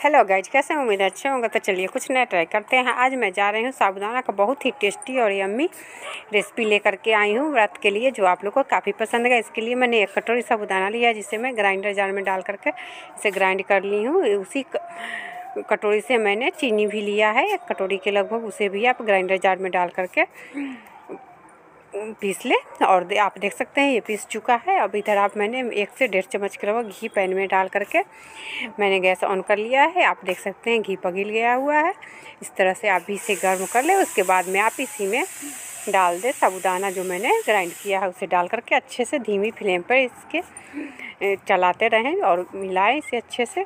Hello guys कैसे उम्मीद अच्छे होंगे। तो चलिए कुछ नया ट्राई करते हैं। आज मैं जा रही हूँ साबुदाना का बहुत ही टेस्टी और यम्मी रेसिपी लेकर के आई हूँ व्रत के लिए, जो आप लोग को काफ़ी पसंद है। इसके लिए मैंने एक कटोरी साबुदाना लिया जिसे मैं ग्राइंडर जार में डाल करके इसे ग्राइंड कर ली हूँ। उसी कटोरी से मैंने चीनी भी लिया है। एक कटोरी के लगभग उसे भी आप ग्राइंडर जार में डाल करके पीस ले और आप देख सकते हैं ये पीस चुका है। अब इधर आप मैंने एक से डेढ़ चम्मच के लगभग घी पैन में डाल करके मैंने गैस ऑन कर लिया है। आप देख सकते हैं घी पगिल गया हुआ है। इस तरह से आप भी इसे गर्म कर ले, उसके बाद में आप इसी में डाल दे साबुदाना जो मैंने ग्राइंड किया है, उसे डाल करके अच्छे से धीमी फ्लेम पर इसके चलाते रहें और मिलाएँ इसे अच्छे से।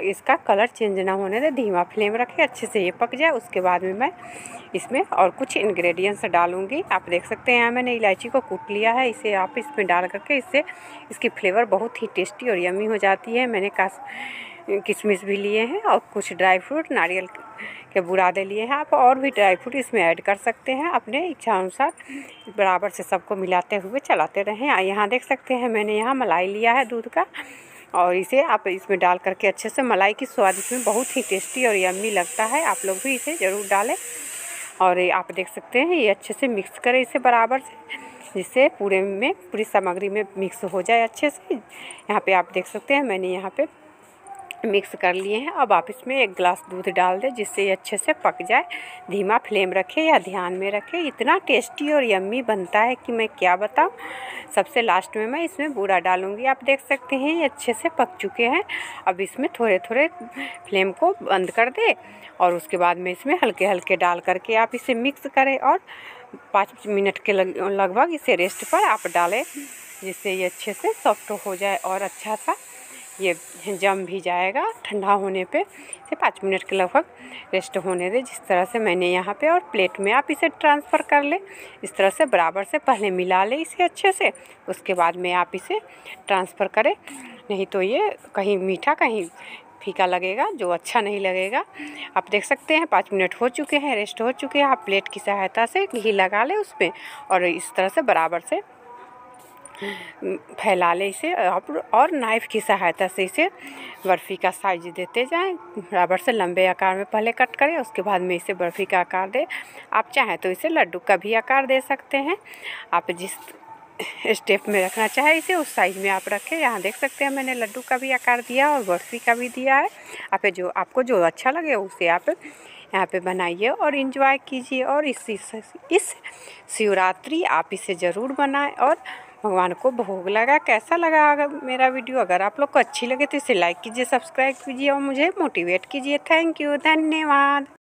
इसका कलर चेंज ना होने दे, धीमा फ्लेम रखें, अच्छे से ये पक जाए, उसके बाद में मैं इसमें और कुछ इंग्रेडिएंट्स डालूँगी। आप देख सकते हैं, यहाँ मैंने इलायची को कूट लिया है, इसे आप इसमें डाल करके इससे, इसकी फ्लेवर बहुत ही टेस्टी और यमी हो जाती है। मैंने कास किशमिश भी लिए हैं और कुछ ड्राई फ्रूट नारियल के बुरादे लिए हैं। आप और भी ड्राई फ्रूट इसमें ऐड कर सकते हैं, अपने इच्छा अनुसार। बराबर से सबको मिलाते हुए चलाते रहें। यहाँ देख सकते हैं, मैंने यहाँ मलाई लिया है दूध का। और इसे आप इसमें डाल करके अच्छे से मलाई की स्वाद इसमें बहुत ही टेस्टी और यम्मी लगता है। आप लोग भी इसे ज़रूर डालें। और आप देख सकते हैं, ये अच्छे से मिक्स करें इसे बराबर से, जिससे पूरे में, पूरी सामग्री में मिक्स हो जाए अच्छे से। यहाँ पे आप देख सकते हैं, मैंने यहाँ पे मिक्स कर लिए हैं। अब आप इसमें एक गिलास दूध डाल दें, जिससे ये अच्छे से पक जाए। धीमा फ्लेम रखें या ध्यान में रखें। इतना टेस्टी और यम्मी बनता है कि मैं क्या बताऊँ। सबसे लास्ट में मैं इसमें बूरा डालूँगी। आप देख सकते हैं, ये अच्छे से पक चुके हैं। अब इसमें थोड़े थोड़े फ्लेम को बंद कर दें और उसके बाद में इसमें हल्के हल्के डाल करके आप इसे मिक्स करें और पाँच मिनट के लगभग इसे रेस्ट पर आप डालें, जिससे ये अच्छे से सॉफ्ट हो जाए और अच्छा सा ये जम भी जाएगा, ठंडा होने पे। से पाँच मिनट के लगभग रेस्ट होने दे जिस तरह से मैंने यहाँ पे और प्लेट में आप इसे ट्रांसफ़र कर ले। इस तरह से बराबर से पहले मिला ले इसे अच्छे से, उसके बाद में आप इसे ट्रांसफ़र करें। नहीं तो ये कहीं मीठा, कहीं फीका लगेगा, जो अच्छा नहीं लगेगा। आप देख सकते हैं पाँच मिनट हो चुके हैं, रेस्ट हो चुके हैं। आप प्लेट की सहायता से घी लगा लें उस पर और इस तरह से बराबर से फैला ले इसे और नाइफ़ की सहायता से इसे बर्फ़ी का साइज़ देते जाएँ। बराबर से लंबे आकार में पहले कट करें, उसके बाद में इसे बर्फ़ी का आकार दें। आप चाहें तो इसे लड्डू का भी आकार दे सकते हैं। आप जिस स्टेप में रखना चाहे इसे, उस साइज़ में आप रखें। यहाँ देख सकते हैं मैंने लड्डू का भी आकार दिया और बर्फ़ी का भी दिया है। आप जो, आपको जो अच्छा लगे उसे आप यहाँ पे बनाइए और इन्जॉय कीजिए और इस इस शिवरात्रि आप इसे ज़रूर बनाएँ और भगवान को भोग लगा। कैसा लगा अगर मेरा वीडियो? अगर आप लोग को अच्छी लगे तो इसे लाइक कीजिए सब्सक्राइब कीजिए और मुझे मोटिवेट कीजिए। थैंक यू धन्यवाद।